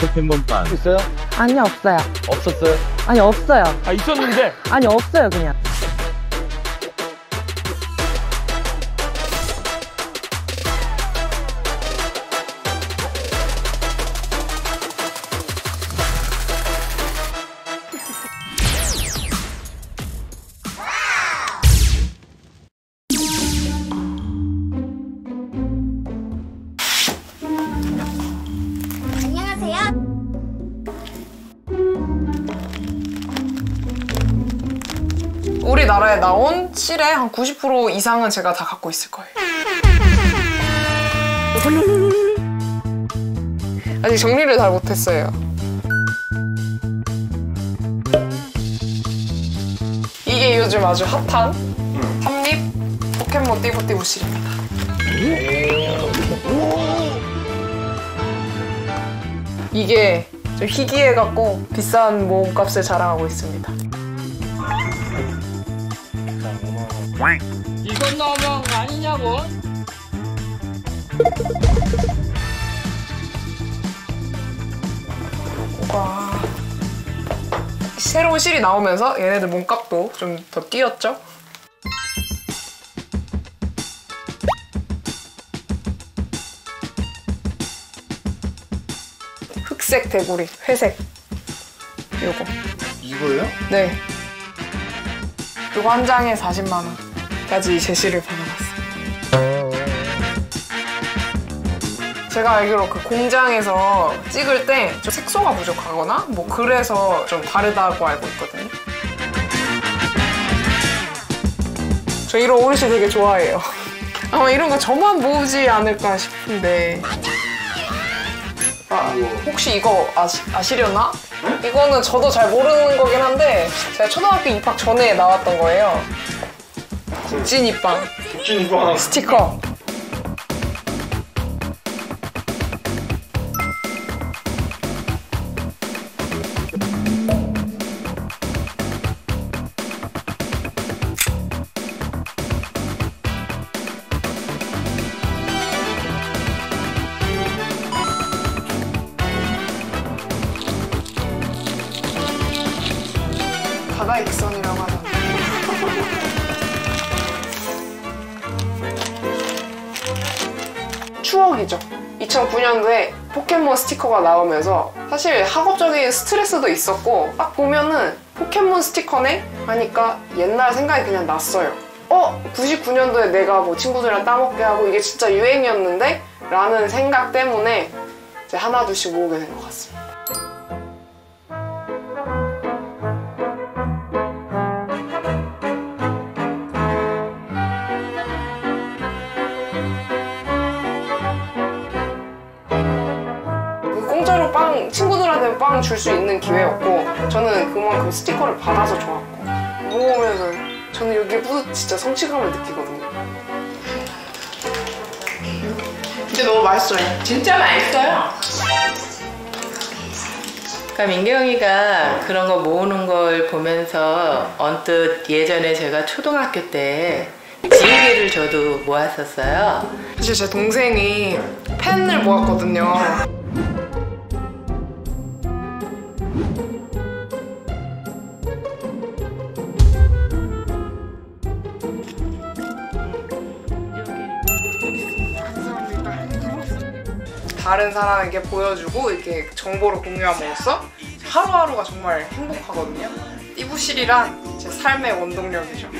포켓몬빵 있어요? 아니 없어요. 없었어요? 아니 없어요. 아 있었는데 아니 없어요 그냥. 우리나라에 나온 실의 한 90% 이상은 제가 다 갖고 있을 거예요. 아직 정리를 잘 못했어요. 이게 요즘 아주 핫한 삼립 포켓몬 띠부띠부 실입니다. 이게 좀 희귀해갖고 비싼 몸값을 자랑하고 있습니다. 이건 너무한 거 아니냐고 와. 새로운 실이 나오면서 얘네들 몸값도 좀 더 뛰었죠? 흑색 대구리, 회색. 요거. 이거요? 네. 요거 한 장에 40만 원 까지 제시를 받아봤어요. 제가 알기로 그 공장에서 찍을 때 좀 색소가 부족하거나 뭐 그래서 좀 다르다고 알고 있거든요. 저 이런 오르시 되게 좋아해요. 아마 이런 거 저만 모으지 않을까 싶은데. 아, 혹시 이거 아시, 아시려나? 이거는 저도 잘 모르는 거긴 한데 제가 초등학교 입학 전에 나왔던 거예요. 국진 입방 찐빵. 스티커. 바다 익선이라고 하잖아 추억이죠. 2009년도에 포켓몬 스티커가 나오면서 사실 학업적인 스트레스도 있었고 딱 보면은 포켓몬 스티커네 하니까 옛날 생각이 그냥 났어요. 어? 99년도에 내가 뭐 친구들이랑 따먹게 하고 이게 진짜 유행이었는데? 라는 생각 때문에 이제 하나둘씩 모으게 된 것 같습니다. 빵 친구들한테 빵 줄 수 있는 기회였고 저는 그만큼 스티커를 받아서 좋았고 모으면서 저는 여기에 뿌듯 진짜 성취감을 느끼거든요. 근데 너무 맛있어요. 진짜 맛있어요. 그러니까 민경이가 그런 거 모으는 걸 보면서 언뜻 예전에 제가 초등학교 때 지우개를 저도 모았었어요. 사실 제 동생이 펜을 모았거든요. 다른 사람에게 보여주고 이렇게 정보를 공유함으로써 하루하루가 정말 행복하거든요. 띠부실이란 제 삶의 원동력이죠.